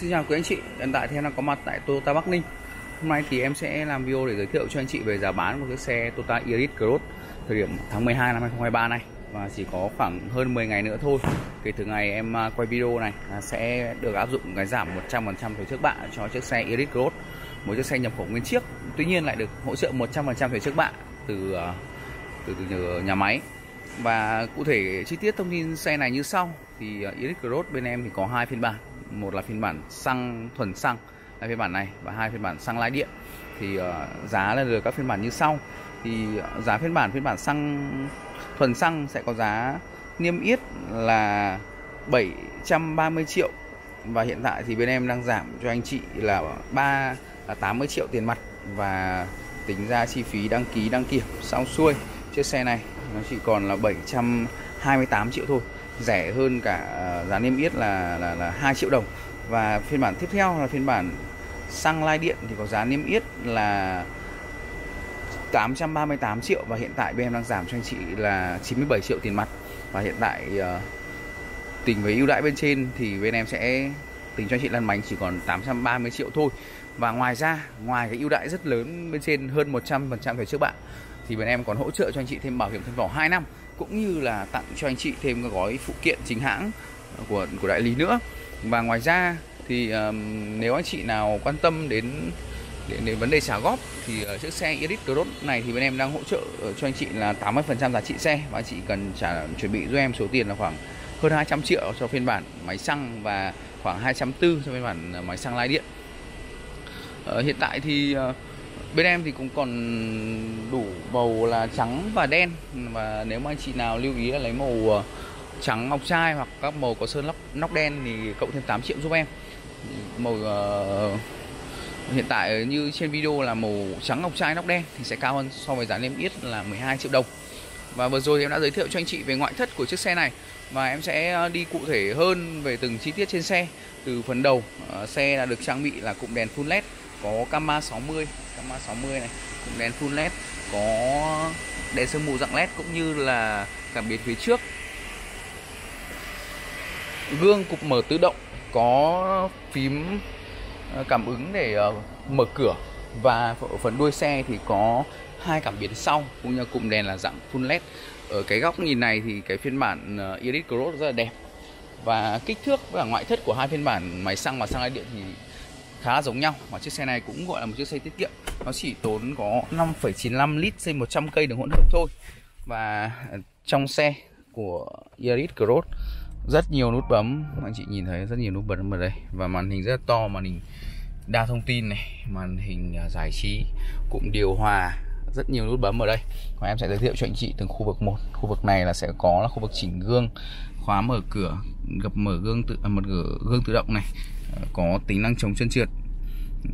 Xin chào quý anh chị, hiện tại thì em đang có mặt tại Toyota Bắc Ninh. Hôm nay thì em sẽ làm video để giới thiệu cho anh chị về giá bán của chiếc xe Toyota Yaris Cross Thời điểm tháng 12 năm 2023 này. Và chỉ có khoảng hơn 10 ngày nữa thôi Kể từ ngày em à, quay video này à, sẽ được áp dụng cái giảm 100% thuế trước bạ cho chiếc xe Yaris Cross Một chiếc xe nhập khẩu nguyên chiếc. Tuy nhiên lại được hỗ trợ 100% thuế trước bạ à, từ, từ, từ nhà máy. Và cụ thể chi tiết thông tin xe này như sau. Thì Yaris Cross bên em thì có hai phiên bản một là phiên bản xăng thuần xăng là phiên bản này và hai phiên bản xăng lái điện. Thì uh, giá là được các phiên bản như sau. Thì ờ, giá phiên bản phiên bản xăng thuần xăng sẽ có giá niêm yết là 730 triệu. Và hiện tại thì bên em đang giảm cho anh chị là 3 là 80 triệu tiền mặt. Và tính ra chi phí đăng ký đăng kiểm xong xuôi. Chiếc xe này nó chỉ còn là 728 triệu thôi rẻ hơn cả à, giá niêm yết là là là 2 triệu đồng. Và phiên bản tiếp theo là phiên bản xăng lai điện thì có giá niêm yết là 838 triệu và hiện tại bên em đang giảm cho anh chị là 97 triệu tiền mặt. Và hiện tại ờ, tính với ưu đãi bên trên thì bên em sẽ tính cho anh chị lăn bánh chỉ còn 830 triệu thôi. Và ngoài ra, ngoài cái ưu đãi rất lớn bên trên hơn 100% về trước bạn thì bên em còn hỗ trợ cho anh chị thêm bảo hiểm thân vỏ 2 năm cũng như là tặng cho anh chị thêm cái gói phụ kiện chính hãng của của đại lý nữa và ngoài ra thì um, nếu anh chị nào quan tâm đến đến, đến vấn đề trả góp thì uh, chiếc xe Iris Cross này thì bên em đang hỗ trợ ờ, cho anh chị là 80% giá trị xe và anh chị cần trả chuẩn bị giúp em số tiền là khoảng hơn 200 triệu cho phiên bản máy xăng và khoảng 240 cho phiên bản ờ, máy xăng lai điện. Uh, hiện tại thì uh, bên em thì cũng còn đủ màu là trắng và đen. Và nếu mà anh chị nào lưu ý là lấy màu ờ, trắng ngọc trai hoặc các màu có sơn lóc nóc đen thì cộng thêm 8 triệu giúp em. Màu uh, hiện tại như trên video là màu trắng ngọc trai nóc đen thì sẽ cao hơn so với giá niêm yết là 12 triệu đồng và vừa rồi em đã giới thiệu cho anh chị về ngoại thất của chiếc xe này. Và em sẽ ờ, đi cụ thể hơn về từng chi tiết trên xe. Từ phần đầu ờ, xe đã được trang bị là cụm đèn full led, có camera 60 camera 60 này, cụm đèn full led, có đèn sương mù dạng led cũng như là cảm biến phía trước. Gương cụp mở tự động, có phím ờ, cảm ứng để mở cửa. Và ở phần đuôi xe thì có hai cảm biến sau cũng như cụm đèn là dạng full led. Ở cái góc nhìn này thì cái phiên bản ờ, Iris Cross rất là đẹp. Và kích thước và ngoại thất của hai phiên bản máy xăng và xăng lai điện thì khá giống nhau. Và chiếc xe này cũng gọi là một chiếc xe tiết kiệm. Nó chỉ tốn có 5,95 lít trên 100 cây đường hỗn hợp thôi. Và ờ, trong xe của Yaris Cross rất nhiều nút bấm. Anh chị nhìn thấy rất nhiều nút bấm ở đây. Và màn hình rất to màn hình đa thông tin này màn hình ờ, giải trí cũng điều hòa rất nhiều nút bấm ở đây. Và em sẽ giới thiệu cho anh chị từng khu vực một. Khu vực này là sẽ có là khu vực chỉnh gương khóa mở cửa gập mở gương tự à, một cửa gương tự động này. Ờ, có tính năng chống chân trượt.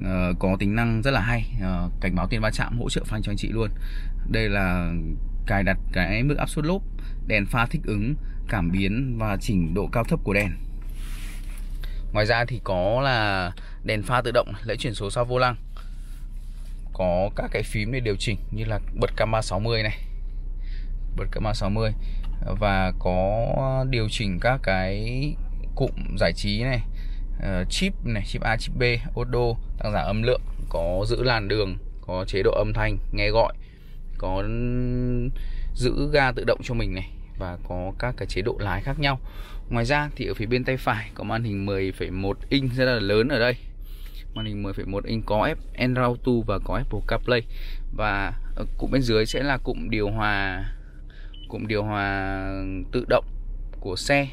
Ờ, có tính năng rất là hay. Ờ, cảnh báo tiền va chạm hỗ trợ phanh cho anh chị luôn. Đây là cài đặt cái mức áp suất lốp đèn pha thích ứng cảm biến và chỉnh độ cao thấp của đèn. Ngoài ra thì có là đèn pha tự động lẫy chuyển số sau vô lăng có các cái phím để điều chỉnh như là bật camera 60 này bật camera 60 và có điều chỉnh các cái cụm giải trí này uh, chip này chip A chip B auto tăng giảm âm lượng có giữ làn đường có chế độ âm thanh nghe gọi có giữ ga tự động cho mình này và có các cái chế độ lái khác nhau. Ngoài ra thì ở phía bên tay phải có màn hình 10,1 inch rất là lớn ở đây màn hình 10,1 inch có Android Auto và có Apple CarPlay và ở cụm bên dưới sẽ là cụm điều hòa cụm điều hòa tự động của xe.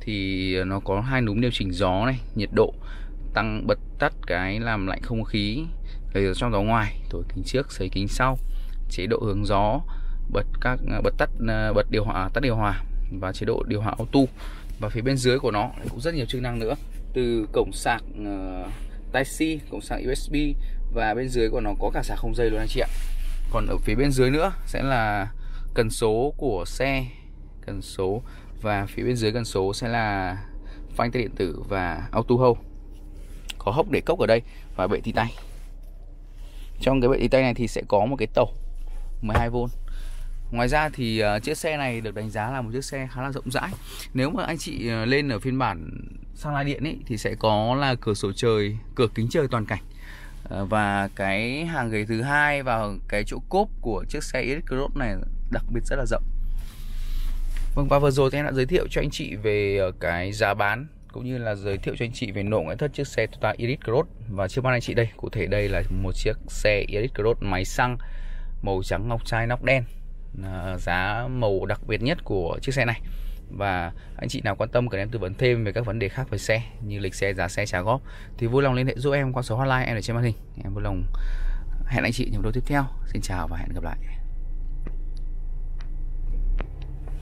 Thì nó có hai núm điều chỉnh gió này nhiệt độ tăng bật tắt cái làm lạnh không khí lấy trong gió ngoài thổi kính trước sấy kính sau chế độ hướng gió bật các ờ, bật tắt ờ, bật điều hòa tắt điều hòa và chế độ điều hòa auto. Và phía bên dưới của nó cũng rất nhiều chức năng nữa từ cổng sạc uh, Type-C cổng sạc USB và bên dưới của nó có cả sạc không dây luôn anh chị ạ. Còn ở phía bên dưới nữa sẽ là cần số của xe cần số và phía bên dưới cần số sẽ là phanh tay điện tử và auto hold có hốc để cốc ở đây và bệ tí tay. Trong cái bệ tí tay này thì sẽ có một cái tàu 12V Ngoài ra thì uh, chiếc xe này được đánh giá là một chiếc xe khá là rộng rãi. Nếu mà anh chị uh, lên ở phiên bản sang lai điện ấy thì sẽ có là cửa sổ trời, cửa kính trời toàn cảnh. Ờ, và cái hàng ghế thứ hai và cái chỗ cốp của chiếc xe Iris Cross này đặc biệt rất là rộng. Vâng và vừa rồi thì em đã giới thiệu cho anh chị về ờ, cái giá bán cũng như là giới thiệu cho anh chị về nội ngoại thất chiếc xe Toyota Iris Cross và trước mắt anh chị đây cụ thể đây là một chiếc xe Iris Cross máy xăng màu trắng ngọc trai nóc đen à, giá màu đặc biệt nhất của chiếc xe này và anh chị nào quan tâm cần em tư vấn thêm về các vấn đề khác về xe, như lịch xe, giá xe, trả góp, thì vui lòng liên hệ giúp em qua số hotline em ở trên màn hình. Em vui lòng hẹn anh chị những video tiếp theo. Xin chào và hẹn gặp lại.